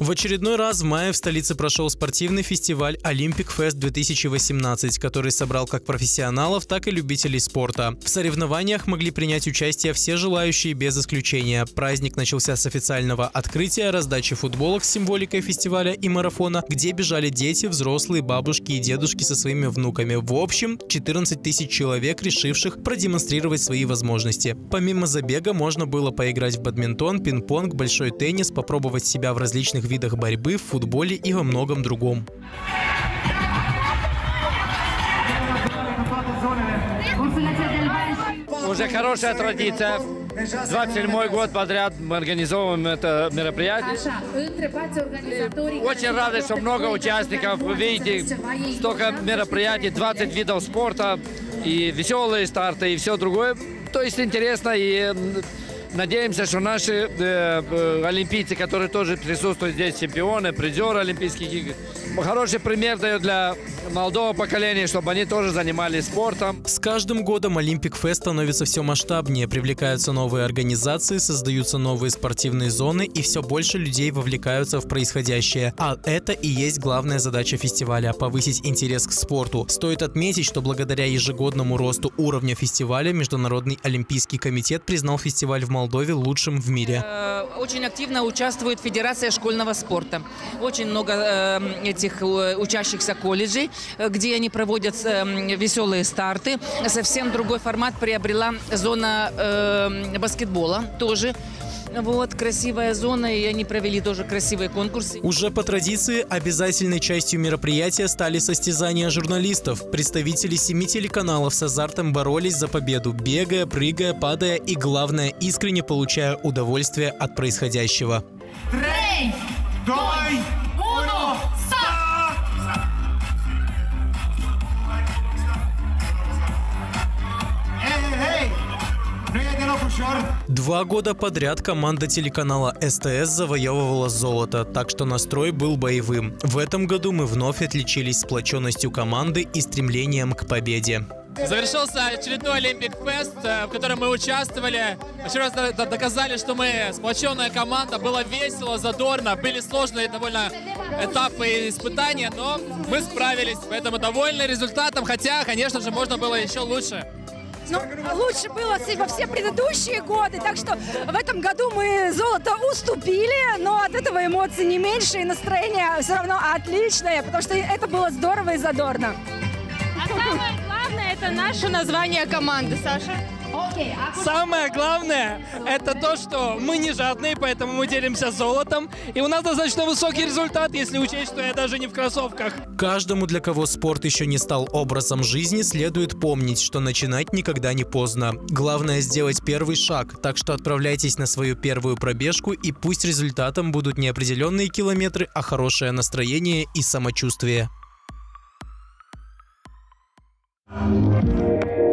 В очередной раз в мае в столице прошел спортивный фестиваль «Олимпик Фест 2018», который собрал как профессионалов, так и любителей спорта. В соревнованиях могли принять участие все желающие без исключения. Праздник начался с официального открытия, раздачи футболок с символикой фестиваля и марафона, где бежали дети, взрослые, бабушки и дедушки со своими внуками. В общем, 14 тысяч человек, решивших продемонстрировать свои возможности. Помимо забега можно было поиграть в бадминтон, пинг-понг, большой теннис, попробовать себя в различных видах борьбы, в футболе и во многом другом. Уже хорошая традиция. 27 год подряд мы организовываем это мероприятие. Очень рады, что много участников. Вы видите, столько мероприятий, 20 видов спорта, и веселые старты, и все другое. То есть интересно, и Надеемся, что наши э, э, олимпийцы, которые тоже присутствуют здесь, чемпионы, призеры Олимпийских игр, хороший пример дают для молодого поколения, чтобы они тоже занимались спортом. С каждым годом Олимпик Фест становится все масштабнее, привлекаются новые организации, создаются новые спортивные зоны и все больше людей вовлекаются в происходящее. А это и есть главная задача фестиваля – повысить интерес к спорту. Стоит отметить, что благодаря ежегодному росту уровня фестиваля Международный Олимпийский комитет признал фестиваль в Молдове лучшим в мире. Э, очень активно участвует Федерация школьного спорта. Очень много э, этих э, учащихся колледжей, где они проводят веселые старты. Совсем другой формат приобрела зона баскетбола тоже. Вот, красивая зона, и они провели тоже красивые конкурсы. Уже по традиции обязательной частью мероприятия стали состязания журналистов. Представители семи телеканалов с азартом боролись за победу, бегая, прыгая, падая и, главное, искренне получая удовольствие от происходящего. Трей, дой, Два года подряд команда телеканала СТС завоевывала золото, так что настрой был боевым. В этом году мы вновь отличились сплоченностью команды и стремлением к победе. Завершился очередной Олимпик Фест, э, в котором мы участвовали. Еще раз доказали, что мы сплоченная команда. Было весело, задорно. Были сложные довольно этапы и испытания, но мы справились. Поэтому довольны результатом. Хотя, конечно же, можно было еще лучше. Ну, лучше было во все предыдущие годы, так что в этом году мы золото уступили, но от этого эмоций не меньше, и настроение все равно отличное, потому что это было здорово и задорно. А самое главное, это наше название команды, Саша. Самое главное, это то, что мы не жадные, поэтому мы делимся золотом. И у нас достаточно высокий результат, если учесть, что я даже не в кроссовках. Каждому, для кого спорт еще не стал образом жизни, следует помнить, что начинать никогда не поздно. Главное сделать первый шаг, так что отправляйтесь на свою первую пробежку и пусть результатом будут не определенные километры, а хорошее настроение и самочувствие. Thank you.